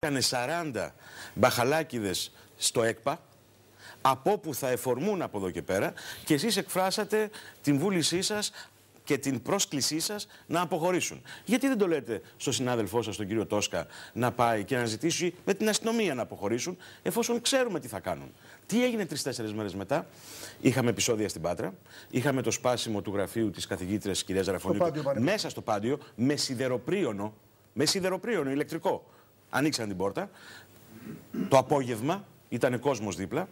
Έκανε 40 μπαχαλάκιδες στο ΕΚΠΑ, από όπου θα εφορμούν από εδώ και πέρα και εσείς εκφράσατε την βούλησή σας και την πρόσκλησή σας να αποχωρήσουν. Γιατί δεν το λέτε στον συνάδελφό σας, τον κύριο Τόσκα, να πάει και να ζητήσει με την αστυνομία να αποχωρήσουν, εφόσον ξέρουμε τι θα κάνουν. Τι έγινε τρει-τέσσερι μέρες μετά, είχαμε επεισόδια στην Πάτρα, είχαμε το σπάσιμο του γραφείου της καθηγήτριας κυρίας Ραφωνίου μέσα στο πάντιο, με σιδεροπρίωνο, με σιδεροπρίωνο ηλεκτρικό. Ανοίξαν την πόρτα. Το απόγευμα, ήταν κόσμος δίπλα.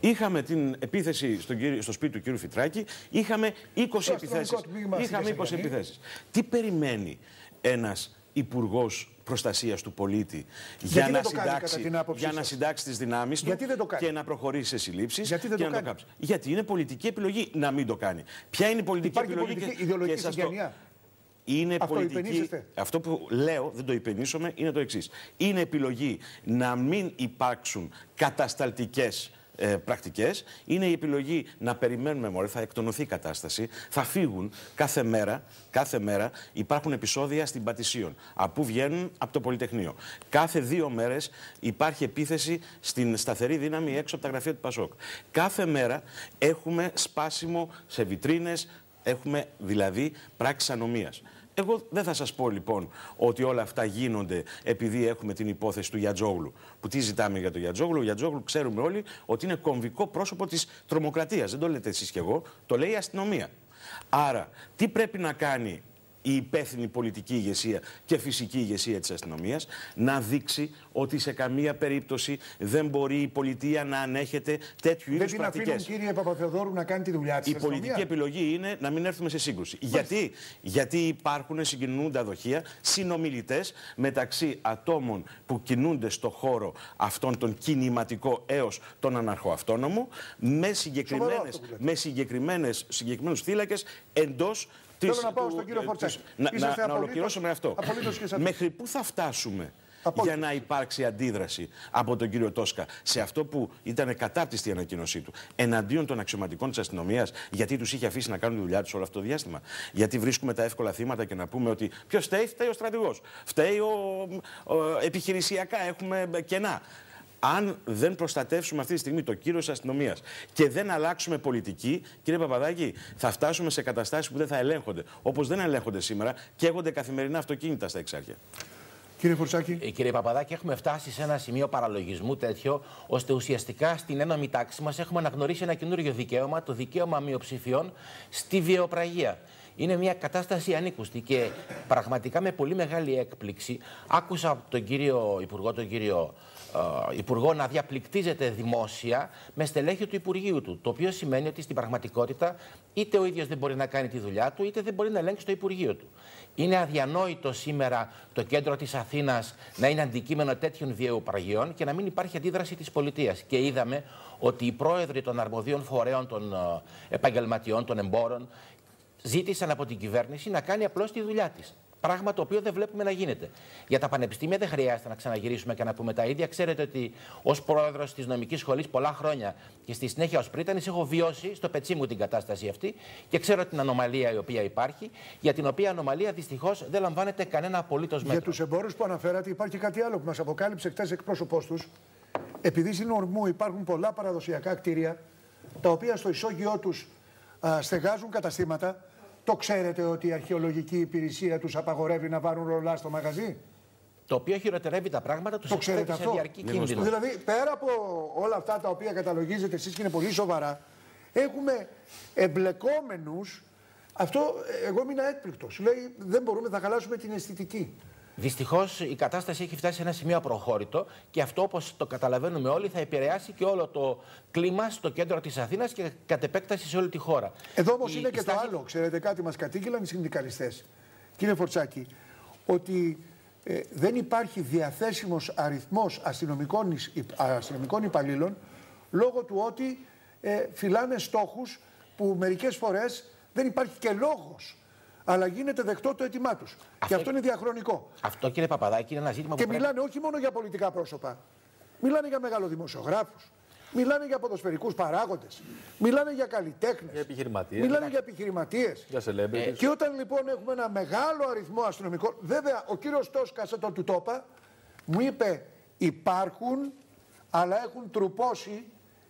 Είχαμε την επίθεση στο, στο σπίτι του κύριου Φιτράκη. Είχαμε 20 επιθέσεις. Είχαμε 20 επιθέσεις. Τι περιμένει ένας υπουργός προστασίας του πολίτη για να, συντάξει, για να συντάξει τις δυνάμεις του και να προχωρήσει σε συλλήψεις. Γιατί δεν το, κάνει; Γιατί είναι πολιτική επιλογή να μην το κάνει. Ποια είναι η πολιτική Υπάρχει επιλογή πολιτική, και... ιδεολογική και είναι αυτό πολιτική. Αυτό που λέω, δεν το υπενήσωμαι, είναι το εξής. Είναι επιλογή να μην υπάρξουν κατασταλτικές ε, πρακτικές. Είναι η επιλογή να περιμένουμε μόλι, θα εκτονωθεί η κατάσταση, θα φύγουν κάθε μέρα, κάθε μέρα υπάρχουν επεισόδια στην Πατησίων, από βγαίνουν από το Πολυτεχνείο. Κάθε δύο μέρες υπάρχει επίθεση στην σταθερή δύναμη έξω από τα γραφεία του Πασόκ. Κάθε μέρα έχουμε σπάσιμο σε βιτρίνες, έχουμε δηλαδή πράξεις ανομίας. Εγώ δεν θα σας πω λοιπόν ότι όλα αυτά γίνονται επειδή έχουμε την υπόθεση του Γιατζόγλου. Που τι ζητάμε για τον Γιατζόγλου; Ο Γιατζόγλου ξέρουμε όλοι ότι είναι κομβικό πρόσωπο της τρομοκρατίας. Δεν το λέτε εσείς και εγώ, το λέει η αστυνομία. Άρα, τι πρέπει να κάνει η υπεύθυνη πολιτική ηγεσία και φυσική ηγεσία της αστυνομίας να δείξει ότι σε καμία περίπτωση δεν μπορεί η πολιτεία να ανέχεται τέτοιου είδους πρακτικές. Δεν την αφήνουν κύριε Παπαθεοδόρου να κάνει τη δουλειά της Η πολιτική επιλογή είναι να μην έρθουμε σε σύγκρουση. Γιατί; Γιατί υπάρχουν συγκινούντα δοχεία, συνομιλητές μεταξύ ατόμων που κινούνται στο χώρο αυτόν τον κινηματικό έως τον αναρχοαυτόνομο με, συγκεκριμένες, με συγκεκριμένες, συγκεκριμένους θύλακες εντός Θέλω να πάω στον κύριο Φορτσάκη. Να, να, να ολοκληρώσουμε αυτό. Μέχρι πού θα φτάσουμε για να υπάρξει αντίδραση από τον κύριο Τόσκα σε αυτό που ήταν κατάπτυστη η ανακοίνωσή του εναντίον των αξιωματικών της αστυνομίας, γιατί τους είχε αφήσει να κάνουν τη δουλειά τους όλο αυτό το διάστημα. Γιατί βρίσκουμε τα εύκολα θύματα και να πούμε ότι ποιος φταίει, φταίει ο στρατηγός. Φταίει ο, ο, επιχειρησιακά, έχουμε κενά αν δεν προστατεύσουμε αυτή τη στιγμή το κύριο της αστυνομίας και δεν αλλάξουμε πολιτική, κύριε Παπαδάκη, θα φτάσουμε σε καταστάσεις που δεν θα ελέγχονται. Όπως δεν ελέγχονται σήμερα και έχονται καθημερινά αυτοκίνητα στα εξάρχεια. Κύριε Φορτσάκη. Ε, κύριε Παπαδάκη, έχουμε φτάσει σε ένα σημείο παραλογισμού τέτοιο, ώστε ουσιαστικά στην ένωμη τάξη μας έχουμε αναγνωρίσει ένα καινούριο δικαίωμα, το δικαίωμα μειοψηφιών στη βιοπραγία. Είναι μια κατάσταση ανήκουστη και πραγματικά με πολύ μεγάλη έκπληξη άκουσα από τον κύριο Υπουργό, τον κύριο ε, Υπουργό να διαπληκτίζεται δημόσια με στελέχη του Υπουργείου του. Το οποίο σημαίνει ότι στην πραγματικότητα είτε ο ίδιος δεν μπορεί να κάνει τη δουλειά του, είτε δεν μπορεί να ελέγξει το Υπουργείο του. Είναι αδιανόητο σήμερα το κέντρο της Αθήνας να είναι αντικείμενο τέτοιων βιαιοπραγιών και να μην υπάρχει αντίδραση της πολιτείας. Και είδαμε ότι οι πρόεδροι των αρμοδίων φορέων των ε, επαγγελματιών, των εμπόρων, ζήτησαν από την κυβέρνηση να κάνει απλώς τη δουλειά της. Πράγμα το οποίο δεν βλέπουμε να γίνεται. Για τα πανεπιστήμια δεν χρειάζεται να ξαναγυρίσουμε και να πούμε τα ίδια. Ξέρετε ότι ως πρόεδρος της νομικής σχολής πολλά χρόνια και στη συνέχεια ως πρίτανης έχω βιώσει στο πετσί μου την κατάσταση αυτή και ξέρω την ανομαλία η οποία υπάρχει, για την οποία ανομαλία δυστυχώς δεν λαμβάνεται κανένα απολύτως μέτρο. Για τους εμπόρους που αναφέρατε, υπάρχει κάτι άλλο που μας αποκάλυψε χτε εκπρόσωπός τους. Επειδή στην ορμού υπάρχουν πολλά παραδοσιακά κτίρια, τα οποία στο ισόγειό τους στεγάζουν καταστήματα το ξέρετε ότι η αρχαιολογική υπηρεσία τους απαγορεύει να βάλουν ρολά στο μαγαζί; Το οποίο χειροτερεύει τα πράγματα, τους ξέρετε αυτό; διαρκή κίνδυνο. Δηλαδή, πέρα από όλα αυτά τα οποία καταλογίζετε εσείς και είναι πολύ σοβαρά, έχουμε εμπλεκόμενους. Αυτό εγώ μείνα έκπληκτος. Λέει δεν μπορούμε να χαλάσουμε την αισθητική. Δυστυχώς η κατάσταση έχει φτάσει σε ένα σημείο απροχώρητο και αυτό, όπως το καταλαβαίνουμε όλοι, θα επηρεάσει και όλο το κλίμα στο κέντρο της Αθήνας και κατ' επέκταση σε όλη τη χώρα. Εδώ όμως είναι και το άλλο. Ξέρετε κάτι, μας κατήγγειλαν οι συνδικαλιστές, κύριε Φορτσάκη, ότι ε, δεν υπάρχει διαθέσιμος αριθμός αστυνομικών, αστυνομικών υπαλλήλων λόγω του ότι ε, φυλάνε στόχους που μερικές φορές δεν υπάρχει και λόγος αλλά γίνεται δεκτό το αίτημά τους. Και αυτό είναι διαχρονικό. Αυτό κύριε Παπαδάκη είναι ένα ζήτημα και που. Και μιλάνε όχι μόνο για πολιτικά πρόσωπα. Μιλάνε για μεγαλοδημοσιογράφους. Μιλάνε για ποδοσφαιρικούς παράγοντες. Μιλάνε για καλλιτέχνες. Για επιχειρηματίες. Μιλάνε για επιχειρηματίες. Για celebrities. Και όταν λοιπόν έχουμε ένα μεγάλο αριθμό αστυνομικών. Βέβαια, ο κύριος Τόσκα, όταν του το είπα, μου είπε υπάρχουν, αλλά έχουν τρουπώσει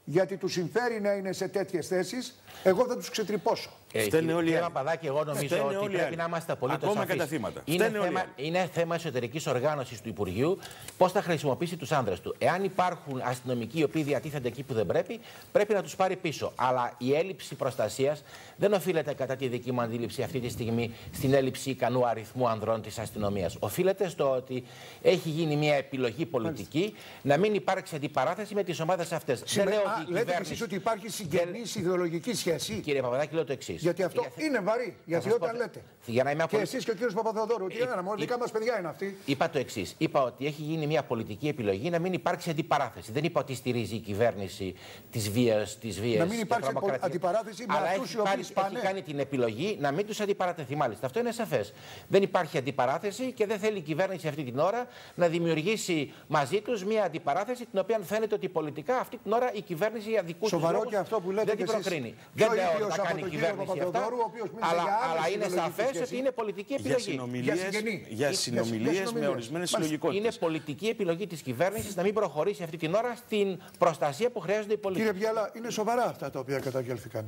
γιατί τους συμφέρει να είναι σε τέτοιες θέσεις. Εγώ δεν τους ξετρυπώσω. Ε, Φταίνε όλοι οι κύριε άλλοι. Παπαδάκη, εγώ νομίζω Φταίνε ότι όλοι οι πρέπει άλλοι. να είμαστε απολύτως Ακόμα και τα θύματα. Είναι Φταίνε όλοι οι θέμα, άλλοι. είναι θέμα εσωτερικής οργάνωσης του Υπουργείου πώς θα χρησιμοποιήσει τους άνδρες του. Εάν υπάρχουν αστυνομικοί οι οποίοι διατίθενται εκεί που δεν πρέπει, πρέπει να τους πάρει πίσω. Αλλά η έλλειψη προστασίας δεν οφείλεται, κατά τη δική μου αντίληψη, αυτή τη στιγμή στην έλλειψη ικανού αριθμού ανδρών της αστυνομίας. Οφείλεται στο ότι έχει γίνει μια επιλογή πολιτική να μην υπάρξει αντιπαράθεση με τις ομάδες αυτές. Δεν Σημαίνει- λέω Α, ότι η λέτε κυβέρνηση. εσείς ότι υπάρχει συγγενής ιδεολογική σχέση; Κύριε Παπαδάκη, λέω το εξής. Γιατί αυτό είναι βαρύ. Γιατί σας πω- όταν λέτε. Για να είμαι Και απολύτως- εσείς και ο κύριος Παπαδεοδόρου, τι Ε, έκανα, μόνο ε, δικά μας παιδιά είναι αυτοί. Είπα το εξής. Είπα ότι έχει γίνει μια πολιτική επιλογή να μην υπάρξει αντιπαράθεση. Δεν είπα ότι στηρίζει η κυβέρνηση τη βία. Της βίας Να μην και υπάρξει τρομοκρατίας. αντιπαράθεση με Αλλά αυτούς έχει οι οποίοι πάρει- σπάνε. Έχει κάνει την επιλογή να μην τους αντιπαρατεθεί. Μάλιστα. Αυτό είναι σαφές. Δεν υπάρχει αντιπαράθεση και δεν θέλει η κυβέρνηση αυτή την ώρα να δημιουργήσει μαζί τους μια αντιπαράθεση την οποία φαίνεται ότι πολιτικά αυτή την ώρα η κυβέρνηση για δικούς Σοβαρό και αυτό που λέτε δεν κι την εσείς. προκρίνει. Πιο Δεν λέω ίδιος ότι θα από κάνει η τον κύριο κυβέρνηση αυτά. Παπαδεοδόρου, ο οποίος μίλησε Αλλά, για άλλες αλλά είναι ιδεολογικές σαφές σχέσεις. ότι είναι πολιτική Για επιλογή. συνομιλίες, συγγενή. για Για- για συνομιλίες με συνομιλίες. ορισμένες Μάλιστα. συλλογικότητες. Είναι πολιτική επιλογή της κυβέρνησης να μην προχωρήσει αυτή την ώρα στην προστασία που χρειάζονται οι πολίτες. Κύριε Βιάλα, είναι σοβαρά αυτά τα οποία καταγγέλθηκαν.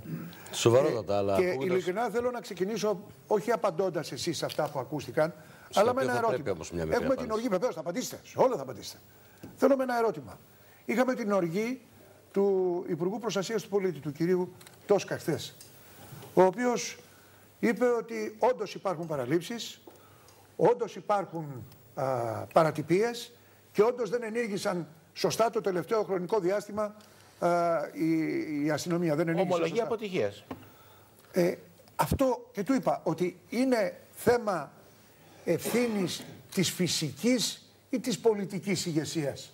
Σοβαρότατα, αλλά και ακούγοντας- ειλικρινά θέλω να ξεκινήσω όχι απαντώντας εσείς σε αυτά που ακούστηκαν, αλλά με οποίο ένα θα πρέπει ερώτημα. όμως μια μικρή Έχουμε την απάντηση. οργή, βεβαίως, θα απαντήσετε. Σε όλα θα απαντήσετε. Θέλω με ένα ερώτημα. Είχαμε την οργή του Υπουργού Προστασίας του Πολίτη, του κυρίου Τόσκα, χθες. Ο οποίος είπε ότι όντως υπάρχουν παραλήψεις, όντως υπάρχουν παρατυπίες και όντως δεν ενήργησαν σωστά το τελευταίο χρονικό διάστημα α, η, η αστυνομία. Δεν ενήργησε Ομολογία σωστά. αποτυχίας. Ε, αυτό και του είπα ότι είναι θέμα ευθύνης της φυσικής ή της πολιτικής ηγεσίας.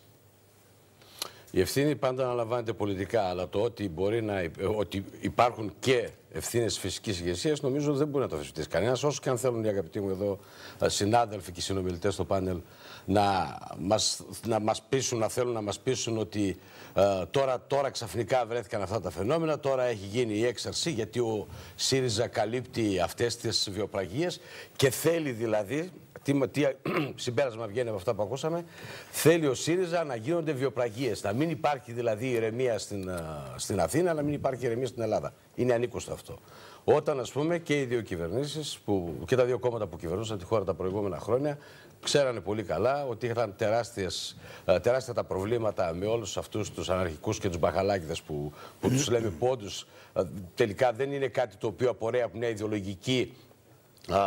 Η ευθύνη πάντα αναλαμβάνεται πολιτικά, αλλά το ότι, μπορεί να, ότι υπάρχουν και ευθύνες φυσικής ηγεσίας νομίζω δεν μπορεί να το αμφισβητήσει κανένας. Όσο και αν θέλουν οι αγαπητοί μου εδώ ε, συνάδελφοι και συνομιλητές στο πάνελ να μας να μας πείσουν, να θέλουν να μας πείσουν ότι ε, τώρα, τώρα ξαφνικά βρέθηκαν αυτά τα φαινόμενα, τώρα έχει γίνει η έξαρση γιατί ο ΣΥΡΙΖΑ καλύπτει αυτές τις βιοπραγίες και θέλει δηλαδή τι, τι συμπέρασμα βγαίνει από αυτά που ακούσαμε, θέλει ο ΣΥΡΙΖΑ να γίνονται βιοπραγίες. Να μην υπάρχει δηλαδή ηρεμία στην, α, στην Αθήνα, να μην υπάρχει ηρεμία στην Ελλάδα. Είναι ανήκωστο αυτό. Όταν, ας πούμε, και οι δύο κυβερνήσεις, που, και τα δύο κόμματα που κυβερνούσαν τη χώρα τα προηγούμενα χρόνια, ξέρανε πολύ καλά ότι είχαν τεράστιες, α, τεράστια τα προβλήματα με όλους αυτούς τους αναρχικούς και τους μπαχαλάκιδες που, που τους λέμε πόντους. Α, Τελικά δεν είναι κάτι το οποίο απορρέει από μια ιδεολογική α,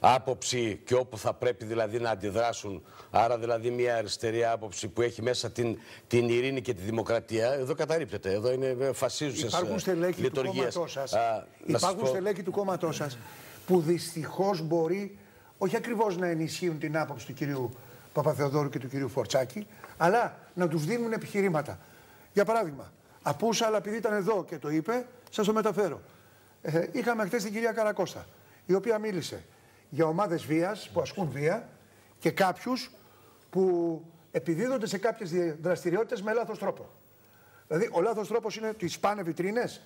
άποψη και όπου θα πρέπει δηλαδή να αντιδράσουν. Άρα δηλαδή μια αριστερή άποψη που έχει μέσα την, την ειρήνη και τη δημοκρατία. Εδώ καταρρύπτεται. Εδώ είναι φασίζουσες Υπάρχουν ε, στελέχη του λειτουργίες. κόμματός σας, Α, να σας υπάρχουν πω- στελέχη του κόμματός σας που δυστυχώς μπορεί όχι ακριβώς να ενισχύουν την άποψη του κυρίου Παπαθεοδόρου και του κυρίου Φορτσάκη, αλλά να τους δίνουν επιχειρήματα. Για παράδειγμα, απούσα, αλλά επειδή ήταν εδώ και το είπε, σας το μεταφέρω. Ε, είχαμε χθε την κυρία Καρακώστα, η οποία μίλησε για ομάδες βίας που ασκούν βία και κάποιους που επιδίδονται σε κάποιες δραστηριότητες με λάθος τρόπο. Δηλαδή, ο λάθος τρόπος είναι ότι σπάνε βιτρίνες,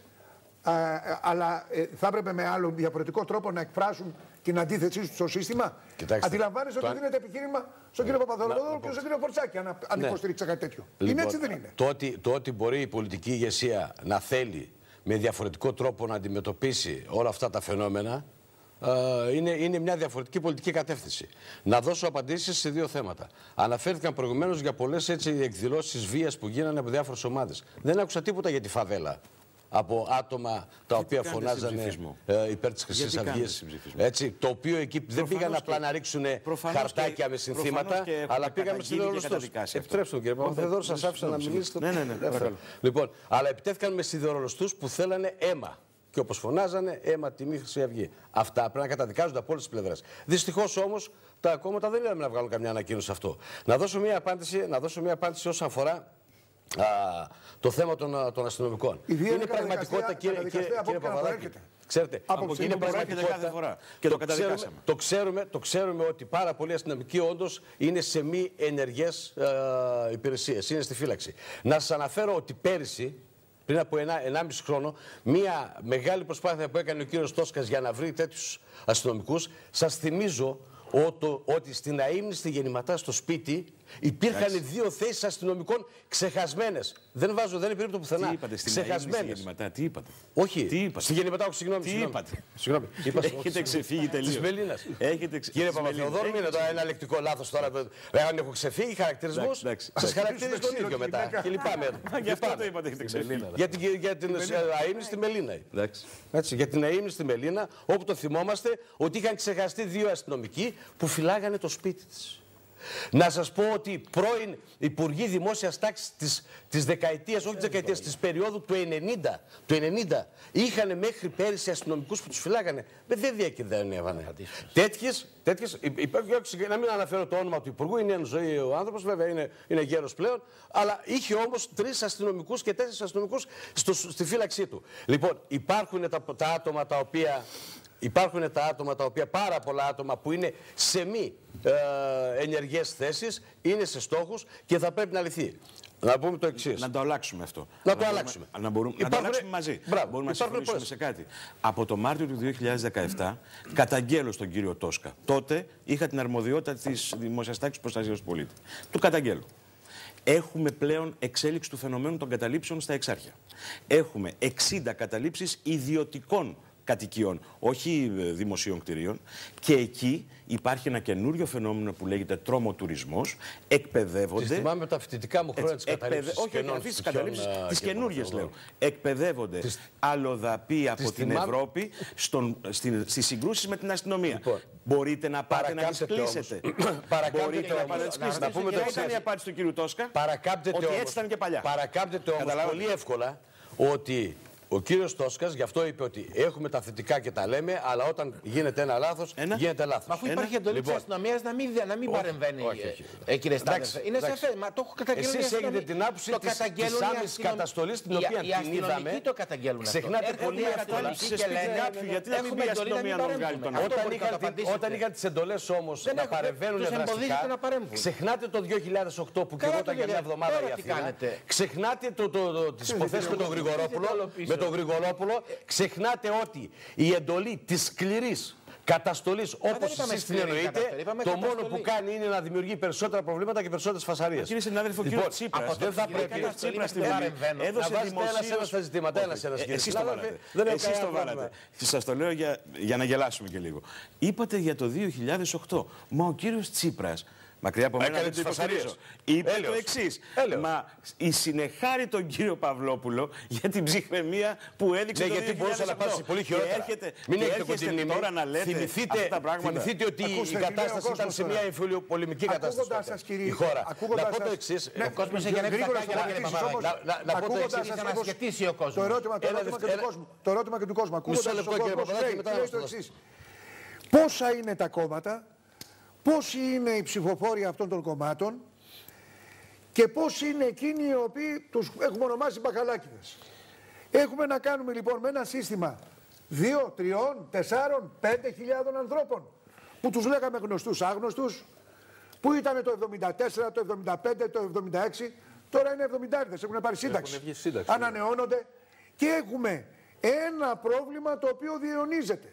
α, ε, αλλά ε, θα έπρεπε με άλλο διαφορετικό τρόπο να εκφράσουν την αντίθεσή τους στο σύστημα. Κοιτάξτε, Αντιλαμβάνεστε το ότι αν- δίνεται επιχείρημα στον κύριο Παπαδόπουλο να- και στον κύριο Φορτσάκη, αν, αν Ναι. υποστηρίξει κάτι τέτοιο. Λοιπόν, είναι έτσι δεν είναι; Το ότι, το ότι μπορεί η πολιτική ηγεσία να θέλει με διαφορετικό τρόπο να αντιμετωπίσει όλα αυτά τα φαινόμενα ε, είναι, είναι μια διαφορετική πολιτική κατεύθυνση. Να δώσω απαντήσεις σε δύο θέματα. Αναφέρθηκαν προηγουμένως για πολλές εκδηλώσεις βίας που γίνανε από διάφορες ομάδες. Δεν άκουσα τίποτα για τη φαβέλα από άτομα τα οποία κάνετε φωνάζανε συμψηφισμό; ε, υπέρ της Χρυσής Γιατί κάνετε Αυγή. συμψηφισμό; Έτσι, το οποίο εκεί δεν Προφανώς πήγαν και- απλά να ρίξουν προφανώς χαρτάκια και- με συνθήματα, προφανώς και έχετε αλλά πήγαμε καταγγείλει και σιδερολοστού. καταδικάσει αυτό. Επιτρέψτε μου, κύριε Παπαδεδόρου, σας άφησα να μιλήσετε. Ναι, ναι, ναι, παρακαλώ. Λοιπόν, αλλά επιτέθηκαν μες σιδερολοστού που θέλανε αίμα. Και όπως φωνάζανε, αίμα τιμή Χρυσή Αυγή. Αυτά πρέπει να καταδικάζονται από όλες τις πλευρές. Δυστυχώς όμως τα κόμματα δεν είδαμε να βγάλουν καμιά ανακοίνωση σε αυτό. Να δώσω μια απάντηση, να δώσω μια απάντηση όσον αφορά α, το θέμα των, α, των αστυνομικών. Η βία είναι πραγματικότητα, καταδικαστέα- κύριε, κύριε, καταδικαστέα από κύριε όπου και να Παπαδάκη. προέρχεται. Ξέρετε, Από είναι εκεί που προέρχεται πραγματικότητα κάθε φορά. Και το ξέρουμε, καταδικάσαμε. το, ξέρουμε, το ξέρουμε ότι πάρα πολλοί αστυνομικοί όντως είναι σε μη ενεργές υπηρεσίες, είναι στη φύλαξη. Να σας αναφέρω ότι πέρυσι, πριν από ένα, 1,5 χρόνο, μία μεγάλη προσπάθεια που έκανε ο κύριος Τόσκας για να βρει τέτοιους αστυνομικούς, σας θυμίζω ότι, ότι στην αείμνηστη γεννηματά στο σπίτι Υπήρχαν δύο θέσεις αστυνομικών ξεχασμένες. Δεν βάζω, δεν είναι περίπτωση πουθενά. Τι είπατε στην Ξεχασμένες. γεννηματά, τι είπατε; Όχι. Τι είπατε; Στη γεννηματά, όχι, συγγνώμη. Τι συγγνώμη. είπατε; Συγγνώμη. Είπα, Έχετε ξεφύγει τελείως. Τη Μελίνας. Έχετε ξε... Κύριε της Μελίνας. Παπαθεοδόρου, μην είναι τώρα ένα λεκτικό λάθος τώρα. Ρε, αν έχω ξεφύγει χαρακτηρισμούς, Εντάξει, εντάξει. σας χαρακτηρίζω τον ίδιο μετά. Και λυπάμαι. Μα γι' αυτό Λυπάμαι. το είπατε, έχετε ξεφύγει. Για την, για την αείμνη στη Μελίνα. Εντάξει. Έτσι, για την αείμνη στη Μελίνα, όπου το θυμόμαστε ότι είχαν ξεχαστεί δύο αστυνομικοί που φυλάγανε το σπίτι της. Να σας πω ότι πρώην Υπουργοί Δημόσιας Τάξης της, της δεκαετίας, όχι της δεκαετίας, της περίοδου του 90, του 90 είχαν μέχρι πέρυσι αστυνομικούς που τους φυλάγανε. Ε, Δεν διακινδυνεύανε. Τέτοιες, τέτοιες, υ- υπάρχει, όχι, να μην αναφέρω το όνομα του Υπουργού, είναι εν ζωή ο άνθρωπος, βέβαια είναι, είναι γέρος πλέον, αλλά είχε όμως τρεις αστυνομικούς και τέσσερις αστυνομικούς στο, στη φύλαξή του. Λοιπόν, υπάρχουν τα, τα άτομα τα οποία Υπάρχουν τα άτομα τα οποία, πάρα πολλά άτομα που είναι σε μη ε, ενεργές θέσεις, είναι σε στόχους και θα πρέπει να λυθεί. Να πούμε το εξής. Να το αλλάξουμε αυτό. Να το μπορούμε- αλλάξουμε. Να, μπορούμε, να το Υπάρχουν- αλλάξουμε μαζί. Μπράβο, Μπορούμε να υπάρχουν συμφωνήσουμε σε κάτι. Από το Μάρτιο του 2017 καταγγέλω στον κύριο Τόσκα. Τότε είχα την αρμοδιότητα της Δημόσιας Τάξης Προστασίας του Πολίτη. Του καταγγέλω. Έχουμε πλέον εξέλιξη του φαινομένου των καταλήψεων στα εξάρχεια. Έχουμε 60 καταλήψεις ιδιωτικών κατοικιών, όχι ε, δημοσίων κτηρίων. Και εκεί υπάρχει ένα καινούριο φαινόμενο που λέγεται τρόμοτουρισμός. Εκπαιδεύονται. Τις θυμάμαι τα φοιτητικά μου χρόνια Έτσι, της καταλήψης. εκπαιδε- Όχι, όχι, κενών αφήσεις τι στοιχείων, καταλήψει. ε, Τι και καινούριες Παπαδόπουλου. λέω. Εκπαιδεύονται αλλοδαποί από τις την θυμάμαι. Ευρώπη στις συγκρούσεις με την αστυνομία. Λοιπόν, Μπορείτε να πάτε να τις παρακάμπτετε κλείσετε. όμως. Παρακάμπτετε Μπορείτε να όμως. πάτε να τις Να κλείσετε. ρωτήσω Ποια και ήταν εσάς. η απάντηση του κύριου Τόσκα. Παρακάμπτεται Ότι όμως, έτσι ήταν και παλιά. Παρακάμπτεται όμως Καταλάβατε; πολύ εύκολα ότι ο κύριος Τόσκας γι' αυτό είπε ότι έχουμε τα θετικά και τα λέμε, αλλά όταν γίνεται ένα λάθος, Ένα. γίνεται λάθος. Μα αφού Ένα. υπάρχει εντολή Λοιπόν. τη αστυνομίας να μην, να μην παρεμβαίνει, όχι, όχι. ε, ε, κύριε Εντάξει, Στάδε. Είναι εντάξει. σαφέ. Μα το έχω καταγγείλει. Εσείς η αστυνομία. έχετε την άποψη Το της- καταγγέλουν της οι άμεσης αστυνομικοί. καταστολής, την Οι- οποία οι την αστυνομικοί είδαμε. το καταγγέλουν αυτό. Ξεχνάτε Έρχονται πολύ οι εύκολα αστυνομικοί σε και σπίτι λένε, κάποιου, γιατί να μην έχουμε μπει η εντολή να μην αστυνομία να βγάλει παρέμβουμε. τον Αυτό Όταν μπορείτε να είχαν, το την- απαντήσετε. όταν είχαν τις εντολές όμως Δεν να έχουν- παρεμβαίνουν τους δραστικά, εμποδίζετε να παρέμβουν. ξεχνάτε το 2008 που και Καλά εγώ το ήταν για μια 2000. εβδομάδα Τώρα η τι Αθήνα. κάνετε; Ξεχνάτε το, το, το, τις υποθέσεις με τον Γρηγορόπουλο, με τον Γρηγορόπουλο. Ξεχνάτε ότι η εντολή της σκληρής καταστολής όπως είπαμε εσείς την σκληρή εννοείτε, καταστολή, είπαμε το μόνο καταστολή. που κάνει είναι να δημιουργεί περισσότερα προβλήματα και περισσότερες φασαρίες. Κύριε συνάδελφο, κύριο Λοιπόν, Τσίπρας, από δεν θα κύριε πρέπει Τσίπρας, Τσίπρα στην δεν Βουλή παρεμβαίνω. έδωσε να βάζετε ένα δημοσίως- ένα στα ζητήματα, ένα ένα Ε, κύριε Εσείς το συνάδελφε. βάλατε. Δεν έχω Εσείς το κανένα βάλατε. πρόβλημα. Σας το λέω για, για να γελάσουμε και λίγο. Είπατε για το 2008. Μα ο κύριος Τσίπρας Μακριά από μένα Έκανε δεν το τις φασαρίες. υποστηρίζω. Είπε Έλεος. το εξής. Έλεος. Μα η συνεχάρη τον κύριο Παυλόπουλο για την ψυχραιμία που έδειξε Ναι, το γιατί μπορούσε να 2008. πάσει πολύ Και χειρότερα. έρχεται, Μην και έχετε έρχεστε κοντινή μνήμη. τώρα να λέτε θυμηθείτε, αυτά τα πράγματα. θυμηθείτε ότι Ακούστε, η τι λέει ο κατάσταση ήταν κόσμος σε τώρα. μια εμφυλιοπολεμική κατάσταση. Ακούγοντας τότε. σας, κύριε, Η χώρα. ακούγοντας Να πω το σας- εξής. Ναι, Ο κόσμος έχει ανέβει γρήγορα στα στο κάκια, κύριε παρατήσεις Παπαδάκη. όμως. Να- να- να πω το Ακούγοντας εξής. σας Για να όμως, σχετίσει ο κόσμος. Το ερώτημα, το Ένα ερώτημα και του δευτε- κόσμου. Το ερώτημα και του κόσμου. Ακούγοντας λεπτό, τον κύριε κόσμος, Παπαδάκη, λέει- μετά λέει να το σας εξής. Πόσα είναι τα κόμματα, πόσοι είναι οι ψηφοφόροι αυτών των κομμάτων και πόσοι είναι εκείνοι οι οποίοι τους έχουμε ονομάσει μπακαλάκιδες. Έχουμε να κάνουμε λοιπόν με ένα σύστημα 2, 3, 4, 5 χιλιάδων ανθρώπων που τους λέγαμε γνωστούς άγνωστους, που ήταν το 74, το 75, το 76, τώρα είναι 70 έχουν πάρει σύνταξη. βγει σύνταξη, ναι. Ανανεώνονται και έχουμε ένα πρόβλημα το οποίο διαιωνίζεται.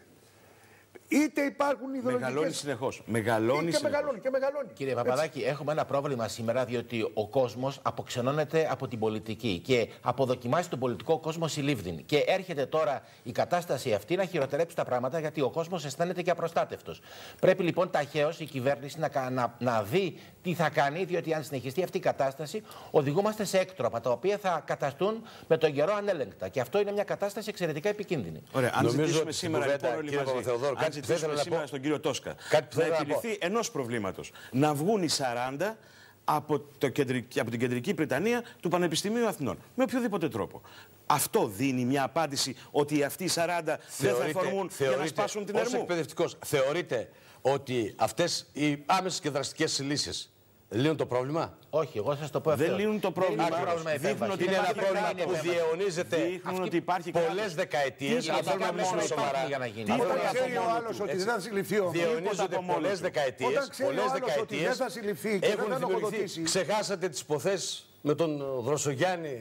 Είτε υπάρχουν ιδεολογικές... Μεγαλώνει συνεχώς. Μεγαλώνει και συνεχώς. μεγαλώνει και μεγαλώνει. Κύριε Παπαδάκη, έχουμε ένα πρόβλημα σήμερα διότι ο κόσμος αποξενώνεται από την πολιτική και αποδοκιμάζει τον πολιτικό κόσμο συλλήβδιν. Και έρχεται τώρα η κατάσταση αυτή να χειροτερέψει τα πράγματα γιατί ο κόσμος αισθάνεται και απροστάτευτος. Πρέπει λοιπόν ταχαίως η κυβέρνηση να, κα- να, να δει τι θα κάνει, διότι αν συνεχιστεί αυτή η κατάσταση, οδηγούμαστε σε έκτροπα τα οποία θα καταστούν με τον καιρό ανέλεγκτα. Και αυτό είναι μια κατάσταση εξαιρετικά επικίνδυνη. Ωραία, αν Νομίζω ζητήσουμε ότι στην σήμερα κουβέντα, λοιπόν όλοι κύριε μαζί, Παπαθεοδόρου, αν κάτι που θα ζητήσουμε ήθελα να σήμερα πω. στον κύριο Τόσκα Κάτι που να θέλω να πω. επιληθεί ενός προβλήματος, να βγουν οι 40 από, το κεντρική, από την κεντρική Πριτανία του Πανεπιστημίου Αθηνών. Με οποιοδήποτε τρόπο. Αυτό δίνει μια απάντηση ότι αυτοί οι 40 δεν θα φορμούν για να σπάσουν την ως ερμού. εκπαιδευτικός, θεωρείτε ότι αυτές οι άμεσες και δραστικές λύσεις λύνουν το πρόβλημα; Όχι, εγώ σας το πω Δεν αυτό. λύνουν το πρόβλημα. Δεν είναι πρόβλημα Δείχνουν επέμβαση. ότι Είναι ένα υπάρχει πρόβλημα κράτος. που διαιωνίζεται Δείχνουν ότι υπάρχει πολλές κράτος. δεκαετίες. Τι Αν είπατε, θέλουμε να μόνο μιλήσουμε υπάρχουν σοβαρά. για να γίνει; Τι Όταν είπατε ξέρει από ο μόνο άλλος του, ότι έτσι. δεν θα συλληφθεί ο Διαιωνίζονται από μόνος πολλές του. δεκαετίες. Όταν ξέρει ο Πολλές άλλος ότι δεκαετίες. δεν θα συλληφθεί και Έχουν δεν θα δημιουργηθεί. λογοδοτήσει. Ξεχάσατε τις υποθέσεις με τον Δροσογιάννη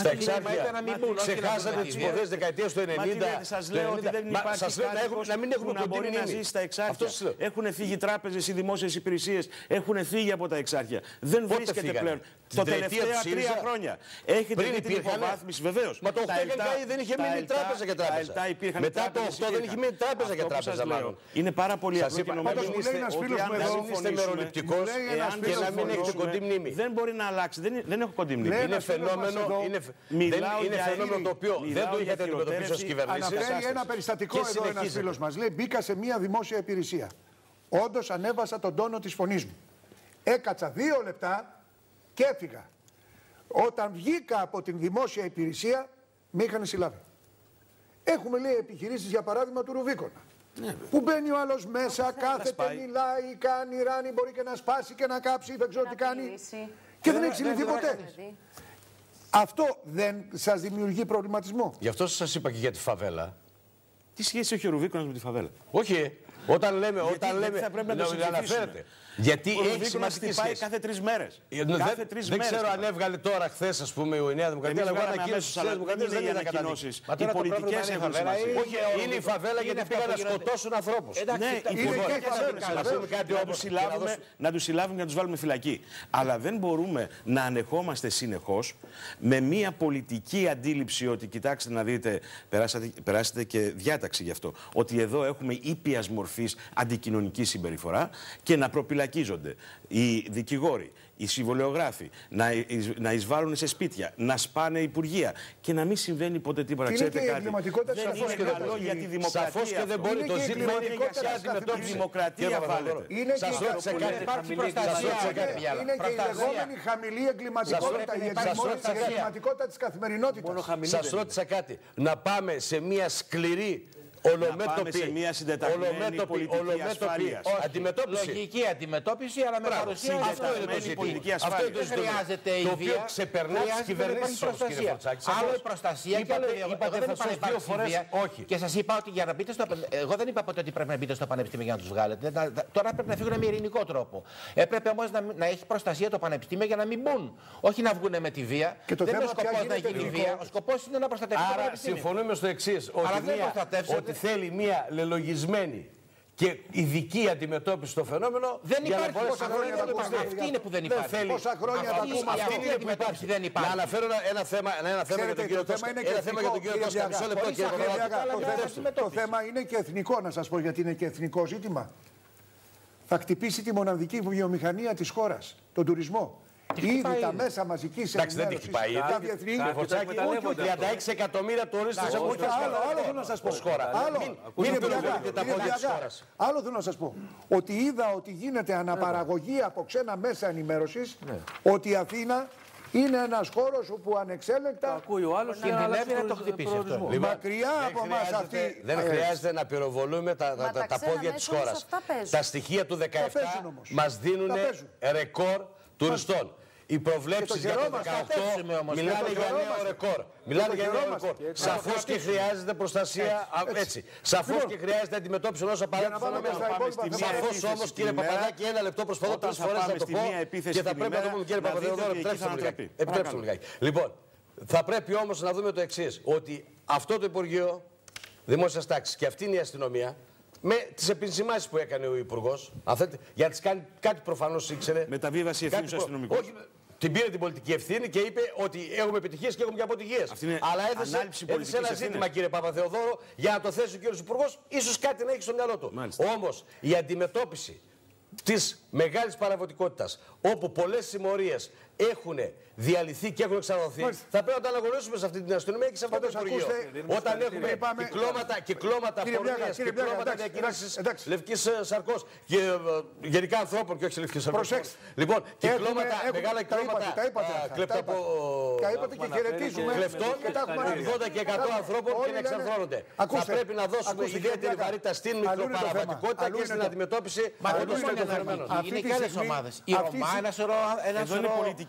Στα τι νόημα εξάρχεια ήταν να μην μπουν, όχι να ξεχάσατε μπουν τις τη βία. ποδέ δεκαετίας του 90. Μα τι λέτε, σας του λέω 90. ότι δεν Μα υπάρχει σας λέω να, έχουμε, κάτοικος να μην έχουμε που να μπορεί κοντινή να μνήμη. ζει στα εξάρχεια. Αυτό σας λέω. Έχουν φύγει τράπεζες, οι δημόσιες υπηρεσίες έχουν φύγει από τα εξάρχεια. Δεν Πότε βρίσκεται φύγανε; πλέον. Την Το τριετία τελευταία του τρία ΣΥΡΙΖΑ; χρόνια. Έχετε Πριν δει την υπήρχαν. υποβάθμιση, βεβαίως. Μα το 8 είχαν καεί, δεν είχε μείνει τράπεζα για τράπεζα. Μετά το 8 δεν είχε μείνει τράπεζα για τράπεζα, μάλλον. Είναι πάρα πολύ Σας απλό είπα, και πάντως νομίζω μου λέει ένας ότι φίλος αν μου δεν εδώ, μην είστε συμφωνήσουμε, μεροληπτικός Μου λέει ένας εάν φίλος και να μου μην εδώ, έχετε συμφωνήσουμε, κοντή μνήμη. Δεν μπορεί να αλλάξει. Δεν, δεν έχω κοντή μνήμη. Λέει Είναι ένας φίλος μας φαινόμενο, εδώ, είναι, δεν, μιλάω είναι για φαινόμενο ειρήνη. το οποίο δεν Μιλάω το για είχατε αντιμετωπίσει ως θηροτέρευση. κυβερνήσεις. Αναφέρει ένα περιστατικό Και εδώ ένας συνεχίζετε. φίλος μας. Λέει: Μπήκα σε μια δημόσια υπηρεσία. Όντως ανέβασα τον τόνο της φωνής μου. Έκατσα δύο λεπτά και έφυγα. Όταν βγήκα από την δημόσια υπηρεσία, με είχαν συλλάβει. Έχουμε λέει επιχειρήσεις για παράδειγμα του Ρουβίκονα. που μπαίνει ο άλλος μέσα, κάθεται, σπάει. μιλάει, κάνει ράνι, μπορεί και να σπάσει και να κάψει, δεν ξέρω τι κάνει. απειλήσει. Και δεν έχει συλληφθεί ποτέ. Δηλαδή, Αυτό δεν σας δημιουργεί προβληματισμό. Γι' αυτό σας είπα και για τη φαβέλα. Τι σχέση έχει ο Ρουβίκονας με τη φαβέλα; Όχι, όταν λέμε, Γιατί όταν δεν λέμε, θα πρέπει να το να συμφιλήσουμε. αναφέρετε. Γιατί Ο έχει Ρουβίκονας σημαντική χτυπάει σχέση. κάθε τρεις μέρες. Ε, δεν- Κάθε δεν, τρεις δεν μέρες. ξέρω αν έβγαλε τώρα χθες, ας πούμε, η Νέα Δημοκρατία, αλλά εγώ ανακοίνωση τη Νέα Δημοκρατία δεν είδα κατά ανακοινώσεις. Μα Οι τώρα το πολιτικές πρόβλημα είναι η έχουν φαβέλα ή- σημασία. Όχι, είναι η φαβέλα γιατί Είναι αυτά πήγαν που να γίνονται. σκοτώσουν ανθρώπους. Εντάξει, Ναι, τα- οι είναι πολιτικές και οι φαβέλες, έχουν αλλά σημασία. πούμε κάτι να όμως τους και να συλλάβουμε, δώσουμε- να τους συλλάβουμε και να τους βάλουμε φυλακή. Αλλά δεν μπορούμε να ανεχόμαστε συνεχώς με μια πολιτική αντίληψη ότι κοιτάξτε να δείτε, περάσατε, περάσετε και διάταξη γι' αυτό, ότι εδώ έχουμε ήπιας μορφής αντικοινωνικής συμπεριφορά και να προπυλακίζονται οι δικηγόροι, οι συμβολιογράφοι, να, εισ- να εισβάλλουν σε σπίτια, να σπάνε υπουργεία και να μην συμβαίνει ποτέ τίποτα. Και είναι Ξέρετε και η κάτι; εγκληματικότητα της δεν σαφώς είναι και δεν καλό μπορεί. για τη δημοκρατία. Σαφώς και δεν αυτό. μπορεί. Είναι Το και η ζήτημα είναι για εγκληματικότητα ποια της αντιμετώπιση. δημοκρατία Κύριε βάλετε. Παπαδόπουλο, Είναι και Σας η- ρώτησα είναι- κάτι. Υπάρχει Σας προστασία, ρώτησα κύριε κάτι. Πιάλα. Είναι και η Προστασία. λεγόμενη χαμηλή εγκληματικότητα, η Σας εγκληματικότητα- ρώτησα- η εγκληματικότητας της καθημερινότητας. Σας ρώτησα κάτι. Να πάμε σε μια σκληρή ολομέτωπη, σε μια συντεταγμένη ολομέτωπη, πολιτική ολομέτωπη ασφάλειας. αντιμετώπιση. Λογική αντιμετώπιση, αλλά με Μπράβο. παρουσία Αυτό είναι το συντεταγμένη ζήτημα. πολιτική Αυτό είναι το Δεν ζήτημα. χρειάζεται η Το οποίο βία. ξεπερνά τις χρειάζεται να κυβερνήσει υπάρχει όμω, κύριε προστασία. Φωτσάκη. Άλλο Σαφώς. η προστασία και Είπατε- άλλο η είπατε Εγώ δεν θα είπα να σας δύο υπάρξει φορές βία. όχι. Και σας είπα ότι για να μπείτε στο. Εγώ δεν είπα ποτέ ότι πρέπει να μπείτε στο πανεπιστήμιο για να τους βγάλετε. Να- να- Τώρα πρέπει να φύγουν με ειρηνικό τρόπο. Έπρεπε όμως να, μην- να έχει προστασία το πανεπιστήμιο για να μην μπουν. Όχι να βγουν με τη βία. Και το δεν είναι ο θέμα πια σκοπός να γίνεται γίνει εθνικό. βία. Ο σκοπός είναι να προστατευτεί το Άρα πανεπιστήμιο. συμφωνούμε στο εξής. Ότι, δεν μία- προστατεύσετε. ότι θέλει μια λελογισμένη και ειδική αντιμετώπιση στο φαινόμενο Δεν για να υπάρχει μπορέσει πόσα να χρόνια δεν δεν υπάρχει. υπάρχει. Αυτή είναι που δεν υπάρχει. θέλει. Πόσα χρόνια Αυτή- τα ακούμε αυτή αυτό. είναι η αντιμετώπιση δεν Να υπάρχει. αναφέρω ένα, ένα θέμα, ένα θέμα για Ξέρετε, τον κύριο το θέμα Τόσκα. είναι και Ένα θέμα για τον εθνικό, κύριο κύριε Τόσκα. Διαγά. Μισό λεπτό, Χωρίς κύριε αγρία, Παπαδόπουλο. αλλά Το μια θέμα- αντιμετώπιση. Το θέμα είναι και εθνικό, να σας πω γιατί είναι και εθνικό ζήτημα. Θα χτυπήσει τη μοναδική βιομηχανία της χώρας, τον τουρισμό. Ήδη χτυπάει τα ήδη. μέσα μαζικής Εντάξει, δεν τη χτυπάει ήδη. τα διεθνή. Κύριε Φωτσάκη, εκμεταλλεύονται. 36 εκατομμύρια τουρίστες έχουν Όχι, άλλο, άλλο θέλω να σας πω. Ως χώρα. Άλλο, Μην- κύριε μην Διαγά, πυροβολείτε τα κύριε πόδια της Διαγά, χώρας. άλλο θέλω να σας πω. Ότι είδα ότι γίνεται αναπαραγωγή από ξένα μέσα ενημέρωσης ότι η Αθήνα είναι ένας χώρος όπου ανεξέλεγκτα Ακούει ο άλλος Κινδυνεύει να το χτυπήσει αυτό. Λοιπόν, μακριά δεν από εμάς χρειάζεται- αυτή. Δεν ε, χρειάζεται να πυροβολούμε τα, τα, Μα τα, τα τα ξένα πόδια της μέσα όμως χώρας. αυτά παίζουν. Τα στοιχεία του 17 παίζουν όμως. μας δίνουν Τα παίζουν. ρεκόρ τουριστών. Οι προβλέψεις για το χαιρόμαστε. 18 Κατέψουμε όμως. μιλάνε Και το για νέο χαιρόμαστε. ρεκόρ. Μιλάνε το για νέο χαιρόμαστε. ρεκόρ. Και Σαφώς και χρειάζεται προστασία. α, Έτσι. Σαφώς Λοιπόν, και χρειάζεται αντιμετώπιση ενός να απαραίτητου πάμε φαινομένου. στα υπόλοιπα στη μία Σαφώ επίθεση όμω, την κύριε ημέρα, Παπαδάκη, ένα λεπτό προσπαθώ όταν τρεις θα φορές να πάμε το στη πω μία επίθεση και θα την πρέπει να το ημέρα, πούμε, κύριε να δείτε Παπαδόπουλο, ότι εκεί επιτρέψτε θα μου λιγάκι. ανατραπεί. Επιτρέψτε μου λιγάκι. Λοιπόν, θα πρέπει όμως να δούμε το εξής. Ότι αυτό το Υπουργείο Δημόσιας Τάξης και αυτή είναι η αστυνομία με τις επισημάνσει που έκανε ο Υπουργός, αν θέλετε, γιατί τις κάνει κάτι προφανώς ήξερε. Μεταβίβαση ευθύνη Κάτι στου προ- αστυνομικού. Όχι, την πήρε την πολιτική ευθύνη και είπε ότι έχουμε επιτυχίες και έχουμε και αποτυχίες. Αυτή είναι Αλλά έθεσε, ανάληψη έθεσε πολιτικής ένα ευθύνης. ζήτημα, κύριε Παπαθεοδόρο, για να το θέσει ο κύριος Υπουργός, ίσως κάτι να έχει στο μυαλό του. Μάλιστα. Όμως η αντιμετώπιση της μεγάλης παραβατικότητας, όπου πολλές συμμορίες έχουν διαλυθεί και έχουν εξαδοθεί, Μάλιστα. θα πρέπει να το αναγνωρίσουμε σε αυτή την αστυνομία και σε αυτό το Πάντως, Υπουργείο. ακούστε, Όταν έχουμε είπαμε- κυκλώματα, κυκλώματα Κύριε Μπλιάκα, πορνείας, κύριε Μπλιάκα, κυκλώματα εντάξει, διακίνησης εντάξει, εντάξει. λευκής ε, σαρκός και ε, γενικά ανθρώπων και όχι λευκής σαρκός. Προσέξτε. Λοιπόν, Έχουμε- κυκλώματα, έχουμε- μεγάλα τα κυκλώματα είπατε, τα είπατε α, αυτά, κλέπτα τα από είπατε. Τα είπατε και χαιρετίζουμε. κλεφτών και τα έχουμε αναλύσει. 80 και 100 ανθρώπων Όλοι και να λένε- εξαρθρώνονται. Θα Ακούστε, πρέπει να δώσουμε ακούστε, ιδιαίτερη κύριε Μπλιάκα, βαρύτητα στην αλλού είναι το θέμα. μικροπαραβατικότητα Αλλού και είναι στην το- αντιμετώπιση Μα δεν όντως είναι των ένα φαινομένων. Είναι Αυτή και τη άλλες στιγμή- ομάδες. Η αυτή Ρωμά, τη- ένα σωρό.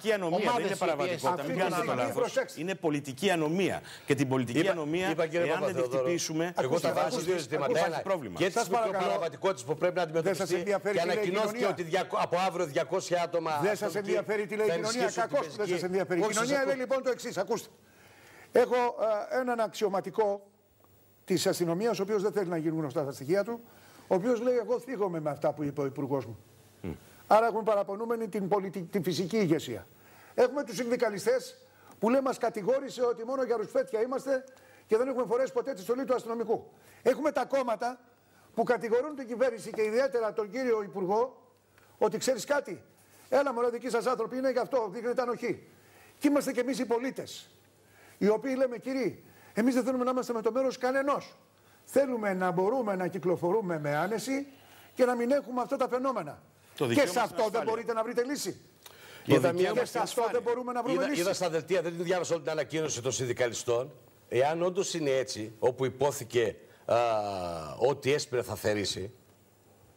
Ένα Εδώ είναι σωρό πολιτική ανομία, δεν ομάδες είναι οι οποίες- παραβατικότητα. Αυτή Μην τη κάνετε το στιγμή, λάθος. προσέξτε. Είναι πολιτική ανομία. Και την πολιτική Είπα- ανομία, είπα, κύριε εάν δεν τη Παπαθεοδόρο, χτυπήσουμε, Εγώ θα θα βάζω δύο ζητήματα. υπάρχει Ένα, πρόβλημα. Και τη Σας παρακαλώ. μικροπαραβατικότητα που πρέπει να αντιμετωπιστεί. ενδιαφέρει Και τι λέει η ανακοινώθηκε κοινωνία. ότι διακο- από αύριο 200 άτομα. Δεν σας αστυνομικοί ενδιαφέρει τι λέει η θα κοινωνία. ενισχύσουν την Κακώς δεν πεζική. σας ενδιαφέρει. Η Όχι, σας κοινωνία ακούω. λέει λοιπόν το εξής. Ακούστε. Έχω ε, έναν αξιωματικό της αστυνομίας, ο οποίος δεν θέλει να γίνουν γνωστά τα στοιχεία του, ο οποίος λέει: Εγώ θίγομαι με αυτά που είπε ο Υπουργός μου. Άρα έχουμε παραπονούμενη την, πολιτι... την φυσική ηγεσία. Έχουμε τους συνδικαλιστές που λέει μας κατηγόρησε ότι μόνο για ρουσφέτια είμαστε και δεν έχουμε φορέσει ποτέ τη στολή του αστυνομικού. Έχουμε τα κόμματα που κατηγορούν την κυβέρνηση και ιδιαίτερα τον κύριο Υπουργό ότι ξέρεις κάτι. Έλα μωρέ δικοί σας άνθρωποι είναι γι' αυτό, δείχνετε ανοχή. Και είμαστε κι εμείς οι πολίτες. Οι οποίοι λέμε κύριοι, εμείς δεν θέλουμε να είμαστε με το μέρος κανενός. Θέλουμε να μπορούμε να κυκλοφορούμε με άνεση και να μην έχουμε αυτά τα φαινόμενα. Και σε αυτό δεν μπορείτε να βρείτε λύση. Είδα μια Και σε αυτό δεν μπορούμε να βρούμε είδα, λύση. είδα στα δελτία, δεν την διάβασα όλη την ανακοίνωση των συνδικαλιστών. Εάν όντως είναι έτσι, όπου υπόθηκε α, ότι έσπηρε θα θερήσει,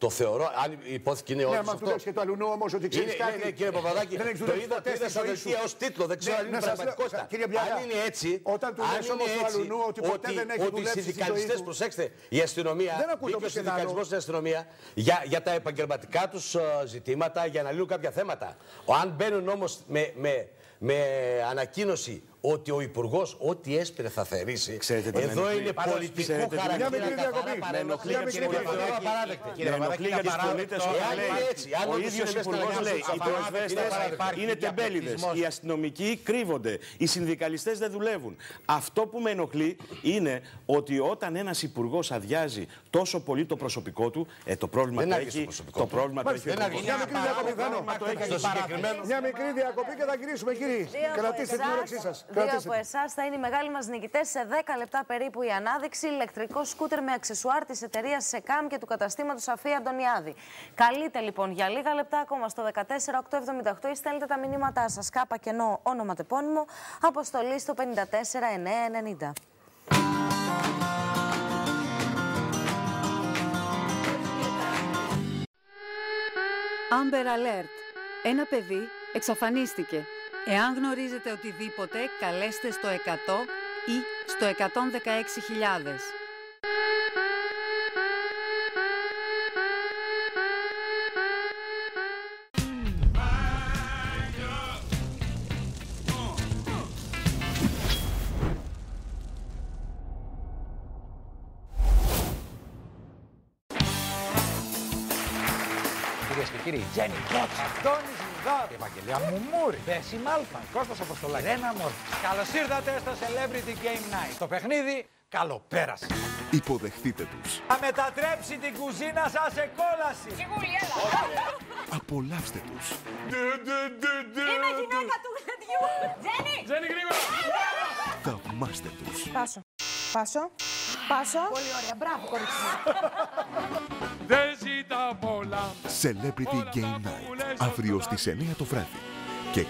το θεωρώ, αν υπόθηκε είναι Ναι, όντως μα του αυτό. λες και το αλλού όμως ότι ξέρεις Είναι, κάτι. ναι, ναι, κύριε Παπαδάκη, δεν έχεις το δουλέψει είδα, ποτέ το είδα στη στα ζωή σου. δελτία ως τίτλο. Δεν ξέρω Ναι, αν είναι να σας λέω, πραγματικότητα. κύριε Μπιάγια, αν είναι έτσι, όταν του αν λες είναι όμως του έτσι, αλουνού ότι ποτέ δεν έχει ότι οι δουλέψει στη ζωή συνδικαλιστές, του. προσέξτε, η αστυνομία, Δεν ακούω το μπήκε ο πουθενά συνδικαλισμός άλλο. στην αστυνομία για, για τα επαγγελματικά τους ζητήματα, για να λύνουν κάποια θέματα. Ο, αν μπαίνουν όμως με, με, με ανακοίνωση ότι ο Υπουργός ό,τι έσπηρε θα θερήσει. Ξέρετε τι με εδώ ενοχλεί. είναι Πάρω- πολιτικού ξέρετε τι με χαρακτήρα. ενοχλεί. Μια μικρή καθαρά διακοπή. Με παρέμβαση. ενοχλεί Μια για μικρή τις διακοπή. πολιτικές. απαράδεκτη. Με Κύριε Παπαδάκη, ενοχλεί είναι για τις απαράδεκτο. πολίτες Εάν όταν είναι λέει έτσι, αν ο όντως ίδιος είναι μέσα υπουργός στην λέει οι ανακοίνωση, πυροσβέστες απαράδεκτο. Υπάρχει είναι διαπληκτισμός. τεμπέληδες, οι αστυνομικοί κρύβονται, οι συνδικαλιστές δεν δουλεύουν. Αυτό που με ενοχλεί είναι ότι όταν ένας υπουργός αδειάζει τόσο πολύ το προσωπικό του, ε, το πρόβλημα Δεν το άρχισε έχει. το προσωπικό Το του. πρόβλημα το Μάλιστα, έχει. ο δεν υπουργός. Μια μικρή διακοπή, Θάνο. Στο συγκεκριμένο. Μια μικρή διακοπή και θα γυρίσουμε, κύριοι. Δύο από Κρατήστε την εσάς- όρεξή σας. Δύο από εσάς θα είναι οι μεγάλοι μας νικητές σε 10 λεπτά περίπου η ανάδειξη. Ηλεκτρικό σκούτερ με αξεσουάρ της εταιρείας ΣΕΚΑΜ και του καταστήματος Αφία Αντωνιάδη. Καλείτε λοιπόν για λίγα λεπτά ακόμα στο 14878 ή στέλνετε τα μηνύματά σας. Κάπα κενό όνομα τεπώνυμο. Αποστολή στο 54990. Amber Alert. Ένα παιδί εξαφανίστηκε. Εάν γνωρίζετε οτιδήποτε, καλέστε στο 100 ή στο 116.000. Κυρίες και κύριοι, Τζένι Κότσα. Αντώνη Μιδάρ. Ευαγγελία Μουμούρη. Δέση Μάλφα. Κώστας Αποστολάκης. Ρένα Μόρφη. Καλώς ήρθατε στο Celebrity Game Night. Το παιχνίδι καλοπέρασε. Υποδεχτείτε τους. Θα μετατρέψει την κουζίνα σας σε κόλαση. Απολαύστε τους. Είμαι γυναίκα του γλεντιού. Τζένι! Θαυμάστε τους. Πάσο. Πάσο. Πάσο. Πολύ ωραία. Μπράβο, κορίτσι. Δεν ζητά πολλά. Celebrity Game Night. Αύριο στις 9 το βράδυ. Και